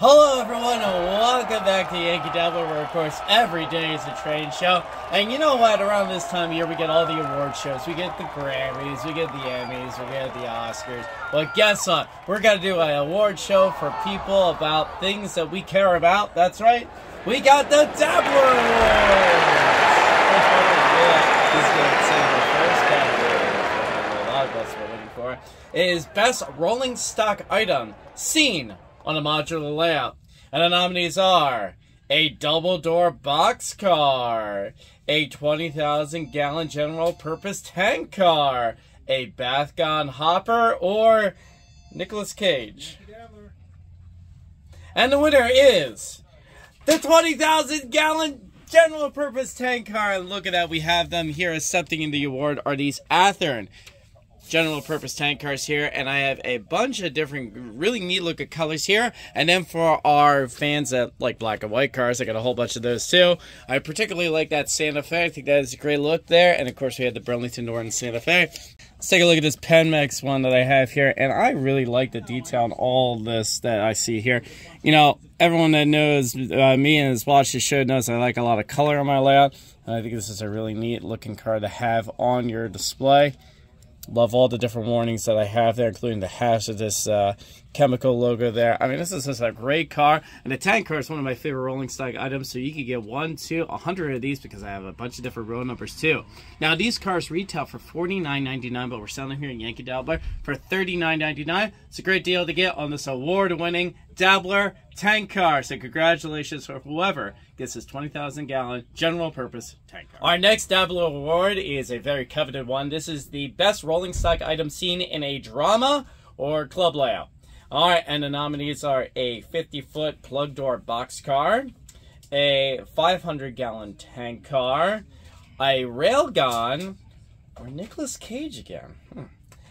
Hello, everyone, and welcome back to Yankee Dabbler, where, of course, every day is a train show. And you know what? Around this time of year, we get all the award shows. We get the Grammys, we get the Emmys, we get the Oscars. But guess what? We're going to do an award show for people about things that we care about. That's right. We got the Dabbler Awards! yeah, this is the first category. A lot of us were looking for is Best Rolling Stock Item Seen on a modular layout. And the nominees are a double door box car, a 20,000 gallon general purpose tank car, a bath gun hopper, or Nicolas Cage. And the winner is the 20,000 gallon general purpose tank car. And look at that, we have them here accepting in the award are these Athearn general purpose tank cars here and I have a bunch of different really neat looking colors here. And then for our fans that like black and white cars I got a whole bunch of those too. I particularly like that Santa Fe. I think that is a great look there. And of course we had the Burlington Northern Santa Fe. Let's take a look at this Pemex one that I have here. And I really like the detail on all this that I see here. You know everyone that knows uh, me and has watched the show knows I like a lot of color on my layout. And I think this is a really neat looking car to have on your display Love all the different warnings that I have there, including the hazardous uh, chemical logo there. I mean, this is just a great car. And the tank car is one of my favorite rolling stock items. So you could get one, two, a hundred of these because I have a bunch of different row numbers too. Now, these cars retail for $49.99, but we're selling here in Yankee Dabbler for $39.99. It's a great deal to get on this award-winning Dabbler tank car. So congratulations for whoever gets this 20,000 gallon general purpose tank car. Our next Dabbler award is a very coveted one. This is the best rolling stock item seen in a drama or club layout. All right, and the nominees are a 50 foot plug door box car, a 500 gallon tank car, a railgun, or Nicolas Cage again. Hmm.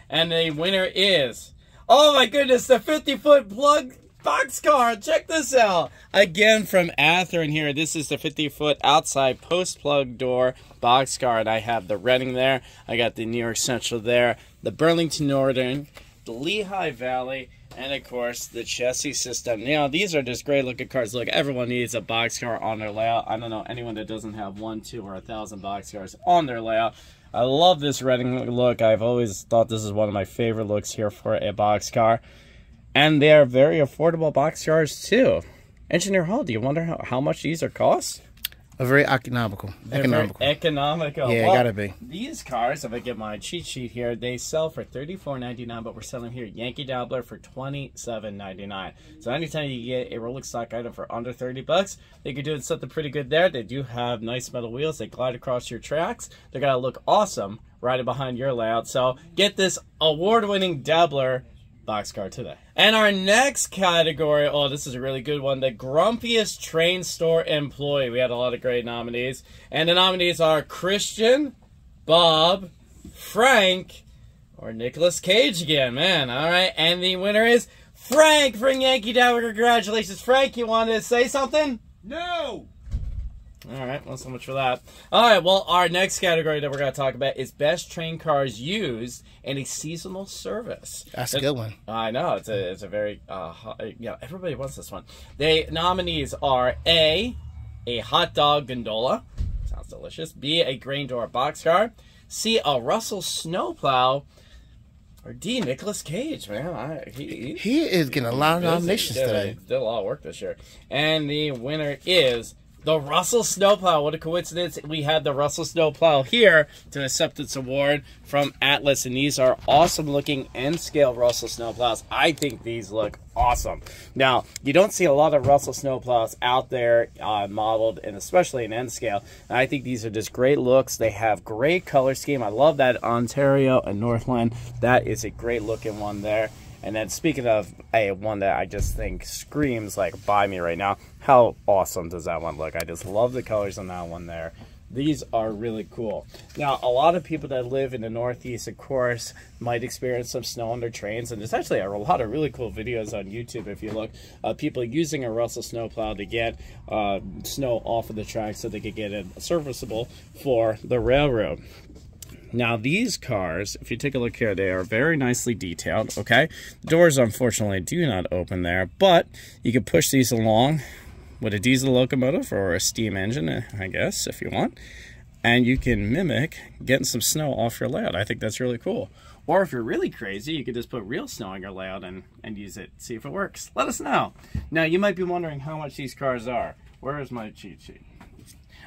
And the winner is, oh my goodness, the 50 foot plug boxcar. Check this out. Again from Athearn here. This is the 50 foot outside post plug door boxcar. And I have the Reading there. I got the New York Central there. The Burlington Northern. The Lehigh Valley. And of course, the Chessie System. Now, these are just great looking cars. Look, everyone needs a box car on their layout. I don't know anyone that doesn't have one, two, or a thousand box cars on their layout. I love this Reading look. I've always thought this is one of my favorite looks here for a box car. And they are very affordable box cars too. Engineer Hall, do you wonder how, how much these are cost? A very economical. They're economical. Very economical. Yeah, well, gotta be. These cars, if I get my cheat sheet here, they sell for thirty four ninety nine, but we're selling here Yankee Dabbler for twenty seven ninety nine. So anytime you get a rolling stock item for under thirty bucks, they could do something pretty good there. They do have nice metal wheels. They glide across your tracks. They're gonna look awesome riding behind your layout. So get this award winning Dabbler boxcar today. And our next category, oh, this is a really good one. The grumpiest train store employee. We had a lot of great nominees. And the nominees are Christian, Bob, Frank, or Nicolas Cage again, man. All right. And the winner is Frank from Yankee Dabbler. Congratulations. Frank, you wanted to say something? No! All right, well, so much for that. All right, well, our next category that we're going to talk about is best train cars used in a seasonal service. That's a good one. I know it's a it's a very uh, you know everybody wants this one. The nominees are a a hot dog gondola, sounds delicious. B a grain door boxcar. C a Russell snowplow. Or D, Nicolas Cage, man. I, he, he, he, is getting a lot of nominations today. Did a lot of work this year. And the winner is the Russell Snowplow. What a coincidence. We had the Russell Snowplow here to accept this award from Atlas. And these are awesome looking N scale Russell Snowplows. I think these look awesome. Now, you don't see a lot of Russell Snowplows out there uh, modeled, and especially in N scale. And I think these are just great looks. They have great color scheme. I love that Ontario and Northland. That is a great looking one there. And then speaking of a one that I just think screams like buy me right now, how awesome does that one look? I just love the colors on that one there. These are really cool. Now, a lot of people that live in the Northeast, of course, might experience some snow on their trains, and there's actually a lot of really cool videos on YouTube if you look. Uh, people using a Russell snowplow to get uh, snow off of the track so they could get it serviceable for the railroad. Now, these cars, if you take a look here, they are very nicely detailed, okay? Doors, unfortunately, do not open there, but you can push these along with a diesel locomotive or a steam engine, I guess, if you want. And you can mimic getting some snow off your layout. I think that's really cool. Or if you're really crazy, you could just put real snow on your layout and, and use it, see if it works. Let us know. Now, you might be wondering how much these cars are. Where is my cheat sheet?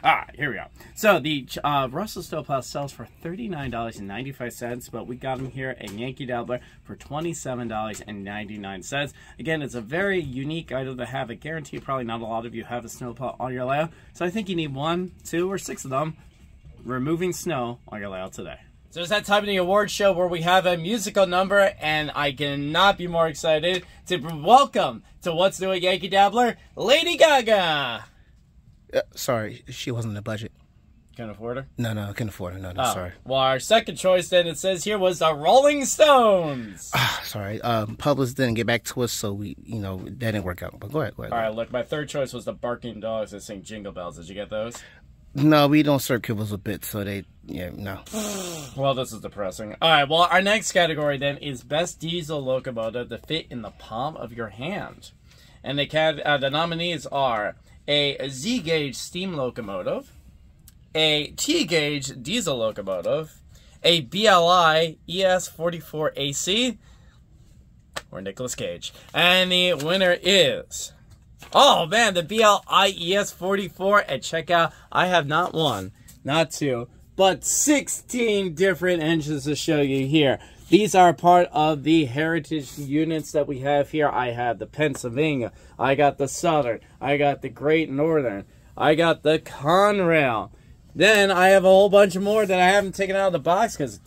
Ah, here we go. So the uh, Russell Snowplow sells for $39.95, but we got them here at Yankee Dabbler for $27.99. Again, it's a very unique item to have. I guarantee probably not a lot of you have a snowplow on your layout, so I think you need one, two, or six of them removing snow on your layout today. So it's that time of the award show where we have a musical number, and I cannot be more excited to welcome to What's New at Yankee Dabbler, Lady Gaga. Uh, sorry, she wasn't in the budget. Can't afford her? No, no, I can't afford her. No, no, Oh. sorry. Well, our second choice then it says here was the Rolling Stones. Ah, sorry. Um, Publix didn't get back to us, so we, you know, that didn't work out. But go ahead, go ahead. All right, look, my third choice was the Barking Dogs that sing Jingle Bells. Did you get those? No, we don't serve Kibbles 'n Bits, so they, yeah, no. Well, this is depressing. All right, well, our next category then is best diesel locomotive to fit in the palm of your hand, and the cat uh, the nominees are a Z gauge steam locomotive, a T gauge diesel locomotive, a BLI ES44 AC, or Nicolas Cage, and the winner is. Oh man, the BLI ES44 at checkout. I have not one, not two, but 16 different engines to show you here. These are part of the heritage units that we have here. I have the Pennsylvania, I got the Southern, I got the Great Northern, I got the Conrail. Then I have a whole bunch more that I haven't taken out of the box because,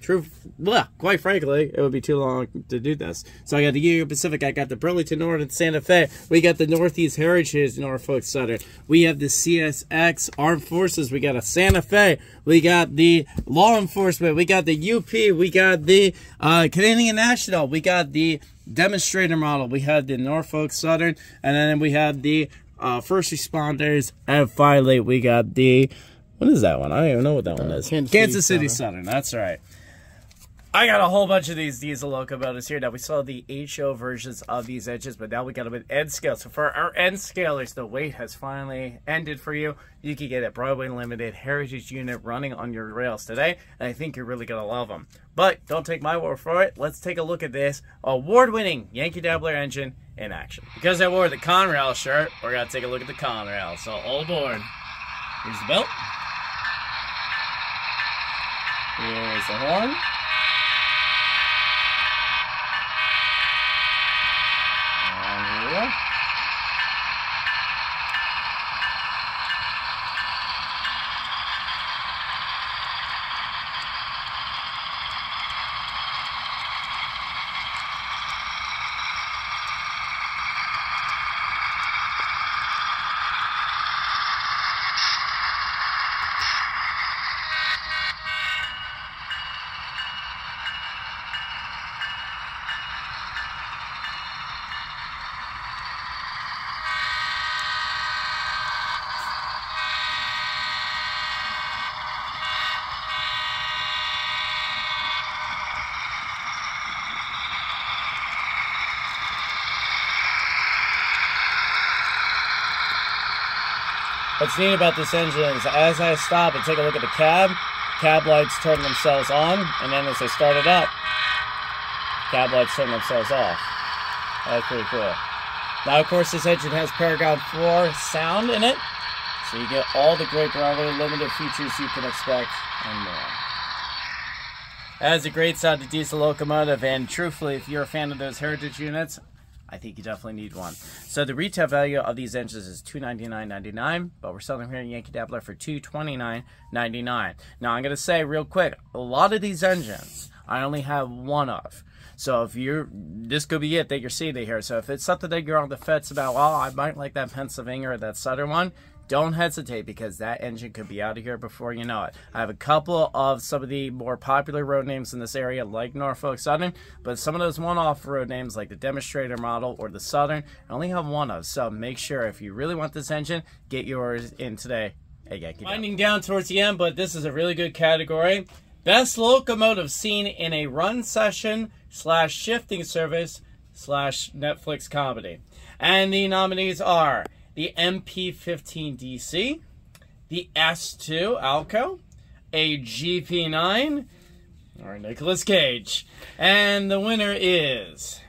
true, well, quite frankly, it would be too long to do this. So I got the Union Pacific, I got the Burlington Northern Santa Fe, we got the Northeast Heritage Norfolk Southern, we have the CSX Armed Forces, we got a Santa Fe, we got the Law Enforcement, we got the UP, we got the uh, Canadian National, we got the Demonstrator Model, we have the Norfolk Southern, and then we have the uh, First Responders, and finally we got the what is that one? I don't even know what that one uh, is. Kansas Kansas, City City Southern. That's right. I got a whole bunch of these diesel locomotives here. Now we saw the HO versions of these edges, but now we got them in N scale. So for our N scalers, the wait has finally ended for you. You can get a Broadway Limited Heritage unit running on your rails today, and I think you're really gonna love them. But don't take my word for it. Let's take a look at this award-winning Yankee Dabbler engine in action. Because I wore the Conrail shirt, we're gonna take a look at the Conrail. So all aboard. Here's the belt. Here's the horn. And here we go. What's neat about this engine is as I stop and take a look at the cab, cab lights turn themselves on, and then as I start it up, cab lights turn themselves off. That's pretty cool. Now, of course, this engine has Paragon 4 sound in it, so you get all the great Broadway limited features you can expect and more. That has a great sounding diesel locomotive, and truthfully, if you're a fan of those heritage units, I think you definitely need one. So the retail value of these engines is $299.99, but we're selling here in Yankee Dabbler for $229.99. Now I'm gonna say real quick, a lot of these engines I only have one of. So if you're, this could be it that you're seeing it here. So if it's something that you're on the fence about, well, I might like that Pennsylvania or that Southern one, don't hesitate because that engine could be out of here before you know it. I have a couple of some of the more popular road names in this area, like Norfolk Southern, but some of those one off road names, like the Demonstrator model or the Southern, I only have one of. So make sure if you really want this engine, get yours in today at Yankee. Winding down towards the end, but this is a really good category. Best locomotive seen in a run session slash shifting service slash Netflix comedy. And the nominees are the MP15DC, the S2 Alco, a GP9, or Nicolas Cage. And the winner is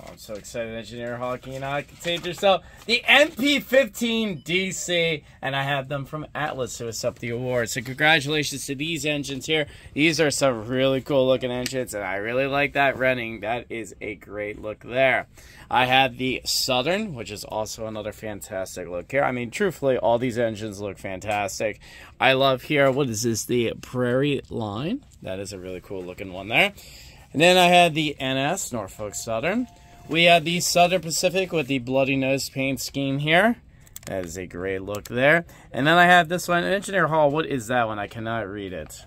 Oh, I'm so excited, Engineer Hawking and I contained yourself. The MP15 DC, and I have them from Atlas who accept the award. So congratulations to these engines here. These are some really cool looking engines, and I really like that running. That is a great look there. I have the Southern, which is also another fantastic look here. I mean, truthfully, all these engines look fantastic. I love here, what is this, the Prairie Line? That is a really cool looking one there. And then I had the NS, Norfolk Southern. We have the Southern Pacific with the bloody nose paint scheme here. That is a great look there. And then I have this one, Engineer Hall. What is that one? I cannot read it.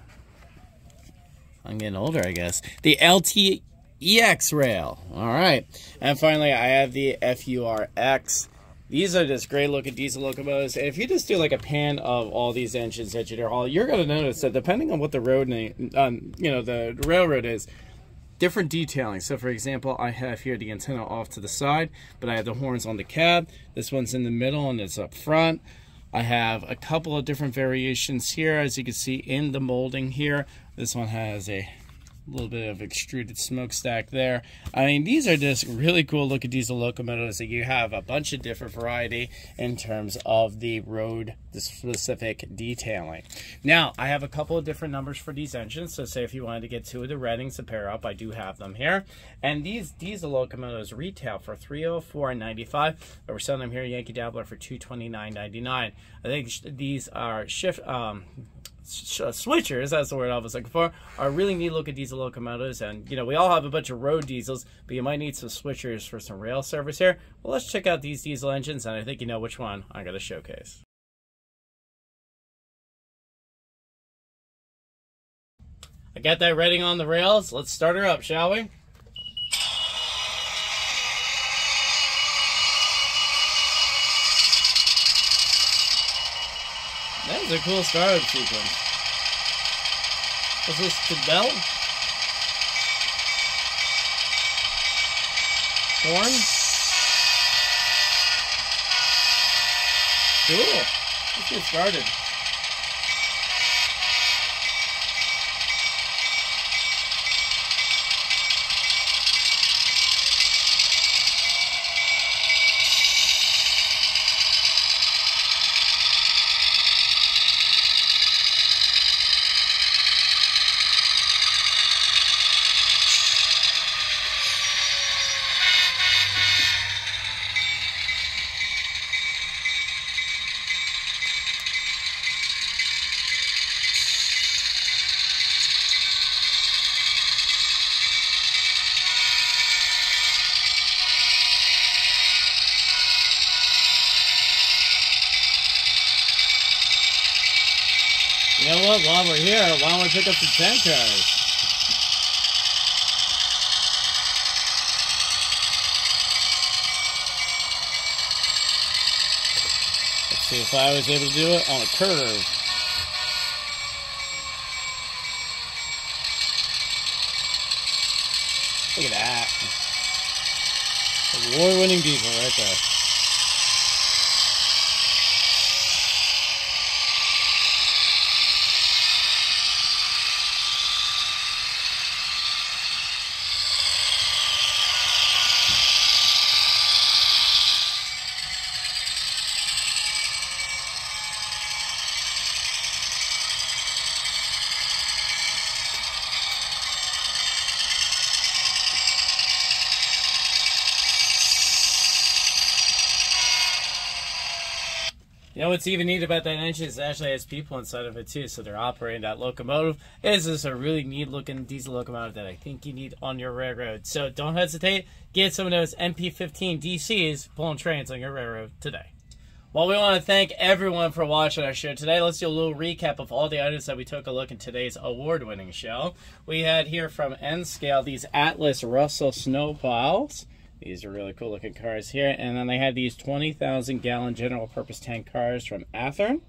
I'm getting older, I guess. The LTEX rail. All right. And finally, I have the FURX. These are just great looking diesel locomotives. And if you just do like a pan of all these engines Engineer Hall, you're going to notice that depending on what the road name, um, you know, the railroad is, different detailing. So for example, I have here the antenna off to the side, but I have the horns on the cab. This one's in the middle and it's up front. I have a couple of different variations here, as you can see in the molding here. This one has a a little bit of extruded smokestack there. I mean, these are just really cool looking diesel locomotives that you have a bunch of different variety in terms of the road specific detailing. Now, I have a couple of different numbers for these engines. So say if you wanted to get two of the Readings to pair up, I do have them here. And these diesel locomotives retail for 304.95, but we're selling them here Yankee Dabbler for 229.99. I think these are shift um, Uh, switchers, that's the word I was looking for, are really neat looking diesel locomotives. And, you know, we all have a bunch of road diesels, but you might need some switchers for some rail service here. Well, let's check out these diesel engines, and I think you know which one I'm going to showcase. I got that Reading on the rails. Let's start her up, shall we? Was a cool startup sequence. Was this the bell? Horn? Cool. Let's get started. While we're here, why don't we pick up the tank? Let's see if I was able to do it on a curve. Look at that. Award-winning diesel right there. Know what's even neat about that engine is it actually has people inside of it too, so they're operating that locomotive. It is a really neat looking diesel locomotive that I think you need on your railroad. So don't hesitate, get some of those MP15 DCs pulling trains on your railroad today. Well, we want to thank everyone for watching our show today. Let's do a little recap of all the items that we took a look in today's award-winning show. We had here from N Scale these Atlas Russell snowplows. These are really cool looking cars here. And then they had these 20,000 gallon general purpose tank cars from Athearn.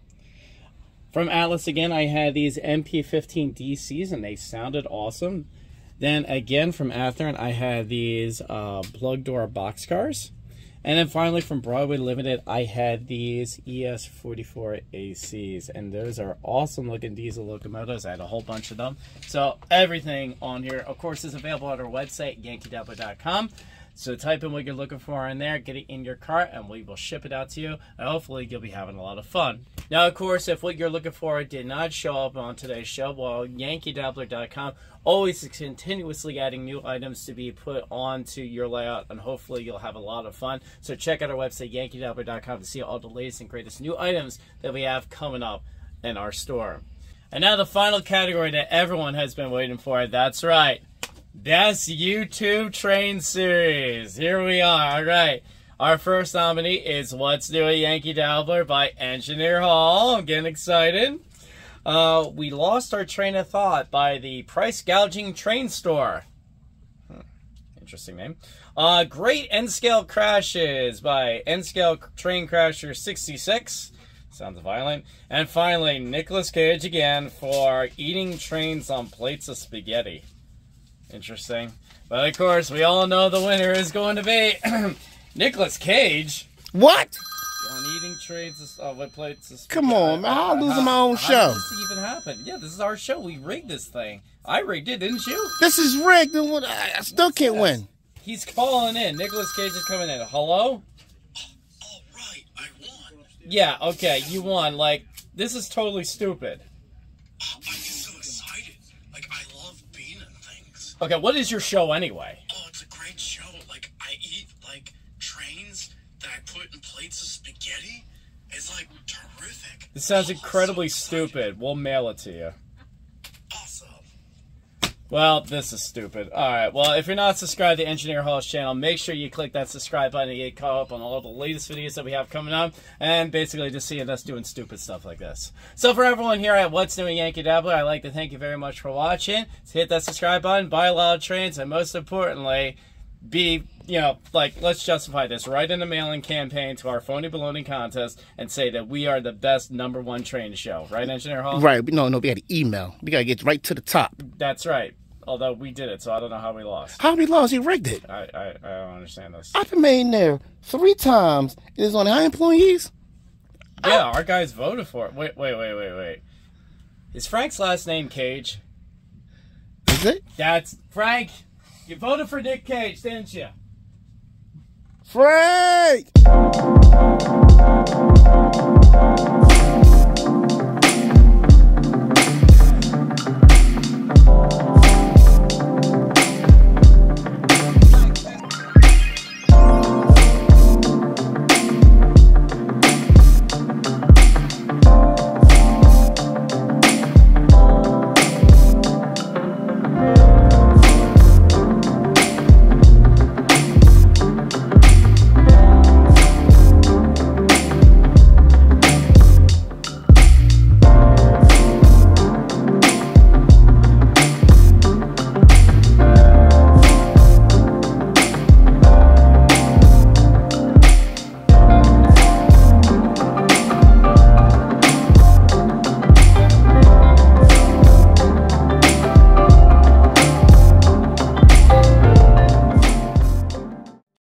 From Atlas again, I had these MP15 DCs and they sounded awesome. Then again from Athearn, I had these uh, plug door boxcars. And then finally from Broadway Limited, I had these ES44 ACs. And those are awesome looking diesel locomotives. I had a whole bunch of them. So everything on here, of course, is available at our website, yankeedabbler.com. So type in what you're looking for in there, get it in your cart, and we will ship it out to you. And hopefully you'll be having a lot of fun. Now, of course, if what you're looking for did not show up on today's show, well, YankeeDabbler.com always continuously adding new items to be put onto your layout, and hopefully you'll have a lot of fun. So check out our website, YankeeDabbler.com, to see all the latest and greatest new items that we have coming up in our store. And now the final category that everyone has been waiting for. That's right. Best YouTube Train Series. Here we are. All right. Our first nominee is What's New at Yankee Dabbler by Engineer Hall. I'm getting excited. Uh, we lost our train of thought by the Price Gouging Train Store. Hmm. Interesting name. Uh, Great N-Scale Crashes by N-Scale Train Crasher 66. Sounds violent. And finally, Nicolas Cage again for eating trains on plates of spaghetti. Interesting. But of course, we all know the winner is going to be Nicolas Cage. What? On eating trains of uh, plates of Come on, man. How I losing my own show? how show? did this even happen? Yeah, this is our show. We rigged this thing. I rigged it, didn't you? This is rigged. and what- I I still can't win. He's calling in. Nicolas Cage is coming in. Hello? All right, I won. Yeah, okay, you won. Like, this is totally stupid. Okay, what is your show anyway? Oh, it's a great show. Like I eat like trains that I put in plates of spaghetti. It's like terrific. This sounds Oh, I'm so incredibly stupid. We'll mail it to you. Well, this is stupid. Alright, well, if you're not subscribed to Engineer Hall's channel, make sure you click that subscribe button to get caught up on all the latest videos that we have coming up, and basically just seeing us doing stupid stuff like this. So for everyone here at What's New Yankee Dabbler, I'd like to thank you very much for watching. Hit that subscribe button, buy loud trains, and most importantly, be, you know, like, let's justify this. Write in a mailing campaign to our phony baloney contest and say that we are the best number one train show. Right, Engineer Hall? Right. No, no, we got to email. We got to get right to the top. That's right. Although we did it, so I don't know how we lost. How we lost? He rigged it. I, I, I don't understand this. I've been made there three times. It is only high employees? Yeah, our guys voted for it. Wait, wait, wait, wait, wait. Is Frank's last name Cage? Is it? That's Frank. You voted for Nick Cage, didn't you? Frank!